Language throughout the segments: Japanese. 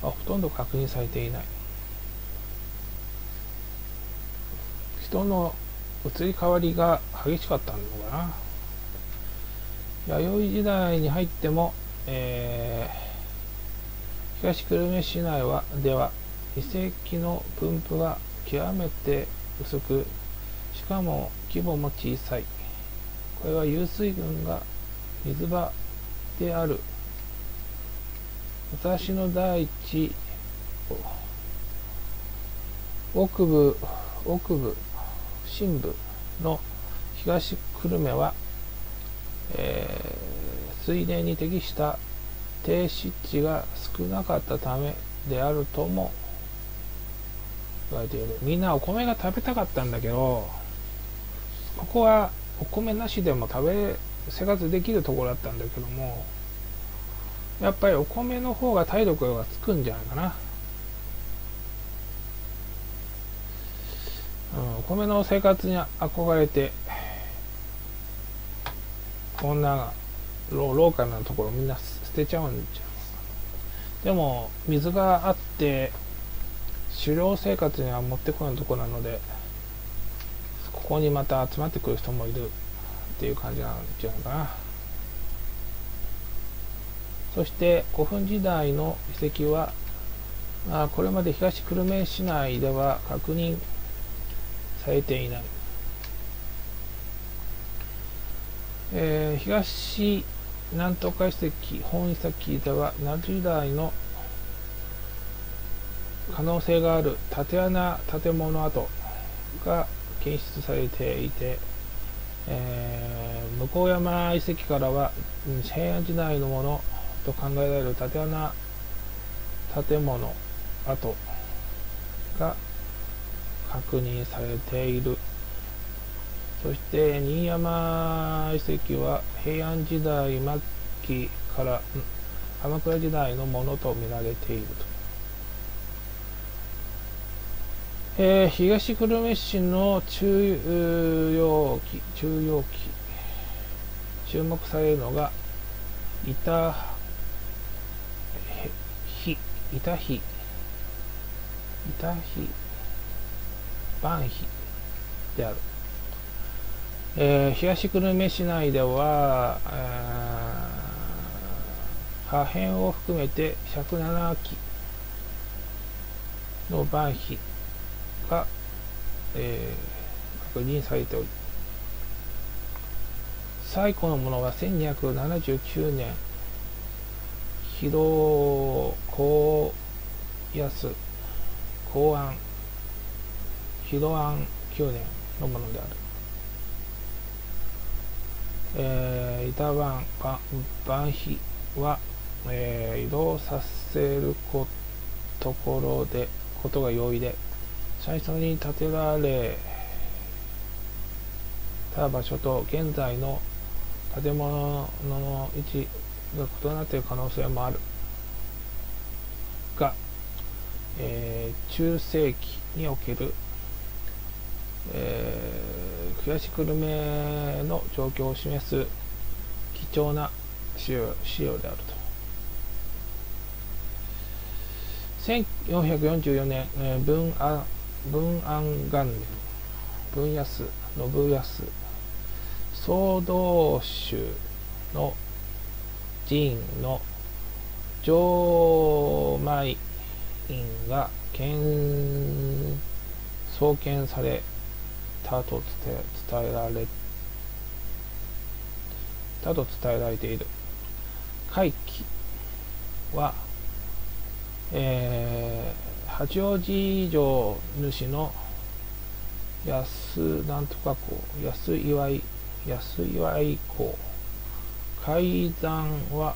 ほとんど確認されていない。人の移り変わりが激しかったのかな。弥生時代に入っても、えー、東久留米市内はでは遺跡の分布が極めて薄くしかも規模も小さい。これは湧水群が水場である。私の大地奥部奥部深部の東久留米は、えー、水田に適した低湿地が少なかったためであるとも言われている。みんなお米が食べたかったんだけどここはお米なしでも食べ生活できるところだったんだけどもやっぱりお米の方が体力がつくんじゃないかな、うん、お米の生活に憧れてこんなローカルなところみんな捨てちゃうんじゃんでも水があって狩猟生活にはもってこないとこなのでここにまた集まってくる人もいるっていう感じなんじゃないかな。そして古墳時代の遺跡はあこれまで東久留米市内では確認されていない、えー、東南東海遺跡本遺跡では奈良時代の可能性がある縦穴建物跡が検出されていて、えー、向山遺跡からは平安時代のものと考えられる縦穴建物跡が確認されている。そして新山遺跡は平安時代末期から鎌倉時代のものと見られていると、えー、東久留米市の中央期中央期注目されるのが板板碑板碑万碑である、えー、東久留米市内では、破片を含めて107基の万碑が、えー、確認されており最古のものは1279年広高安公安広安9年のものである、えー、板番番碑は、えー、移動させることころでことが容易で最初に建てられた場所と現在の建物の位置が異なっている可能性もあるが、えー、中世紀における、えー、東久留米の状況を示す貴重な資料資料であると。1444年、えー、文安文安元年文安信康総道州の寺院の上米院が創建されたと伝えられたと伝えられている。会期は、えー、八王子城主の安なんとか公安祝い安祝い公。改ざんは、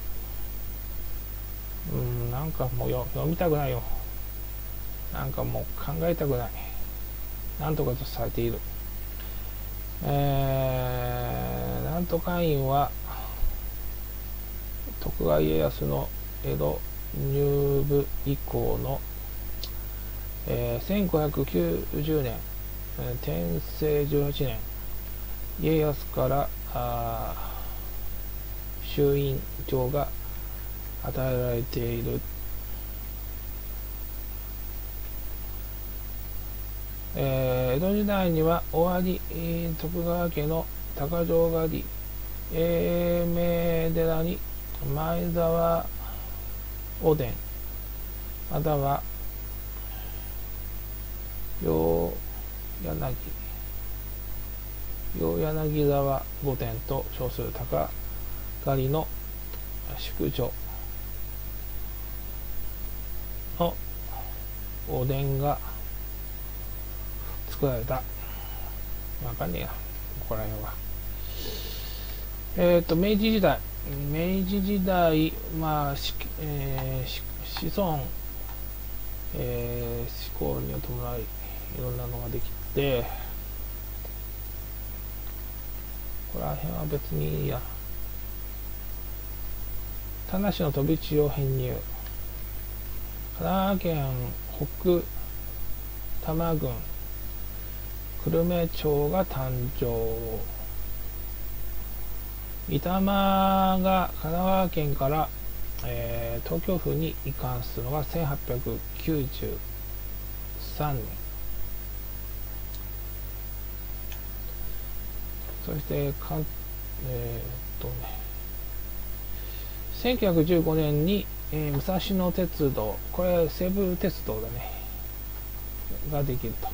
うん、なんかもう読みたくないよ。なんかもう考えたくない。なんとかとされている。えー、なんとか院は、徳川家康の江戸入部以降の、えー、1590年、天正18年、家康からあ衆院長が与えられている、えー、江戸時代には尾張徳川家の鷹城があり英明寺に前沢おでんまたは洋柳洋柳沢御殿と称する高狩りの宿女のおでんが作られた。わかんねえや。ここら辺は。えっ、ー、と、明治時代。明治時代、まあ、しえー、子孫、えー、思考に伴い、いろんなのができて、ここら辺は別にいいや。田無の飛び地を編入。神奈川県北多摩郡。久留米町が誕生。板間が神奈川県から、えー、東京府に移管するのが1893年。そしてかえー、っとね。1915年に、えー、武蔵野鉄道これ西武鉄道だね。ができると。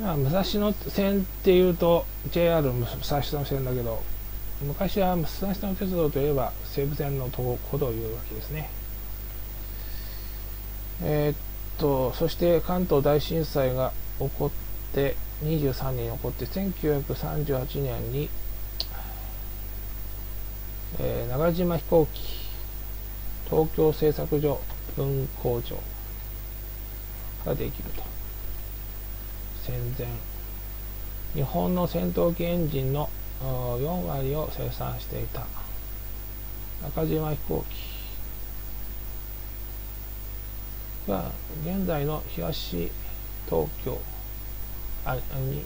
まあ、武蔵野線っていうと JR 武蔵野線だけど昔は武蔵野鉄道といえば西武線のことを言うわけですね。えー、っとそして関東大震災が起こって23年に起こって1938年に、えー、長島飛行機東京製作所分工場ができると。戦前日本の戦闘機エンジンの4割を生産していた。中島飛行機。が現在の東東京に